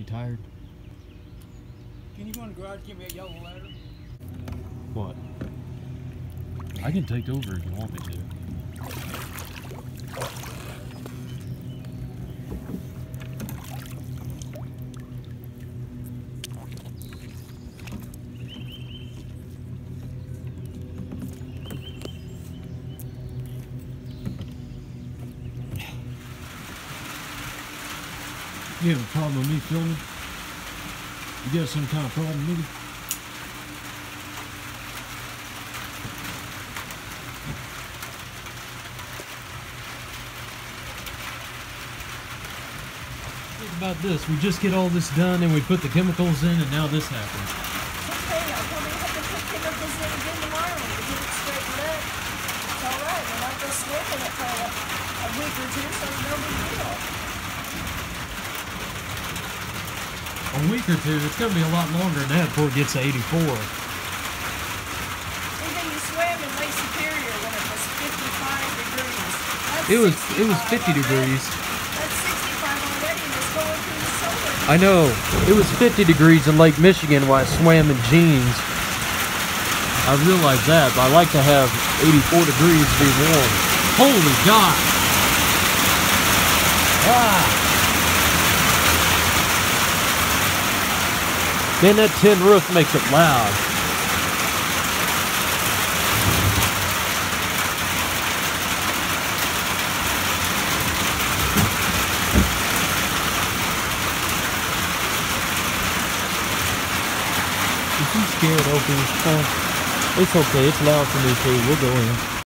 You tired? Can you go in the garage and give me a yellow ladder? What? I can take over if you want me to. You have a problem with me filming? You got some kind of problem with it? Think about this. We just get all this done and we put the chemicals in and now this happens. Okay, I'll probably have to put chemicals in again tomorrow to get it straightened up. It's all right. We're not going to swim in it for a, a week or two, so no big deal. A week or two, it's going to be a lot longer than that before it gets to 84. Even you swam in Lake Superior when it was 55 degrees. That's It was it was 50 already. degrees. That's 65 already and it's going through the summer. I know. It was 50 degrees in Lake Michigan while I swam in jeans. I realize that, but I like to have 84 degrees to be warm. Holy God! Ah! Man, that tin roof makes it loud. Is he scared, Opie? Huh? It's okay. It's loud for me too. We'll go in.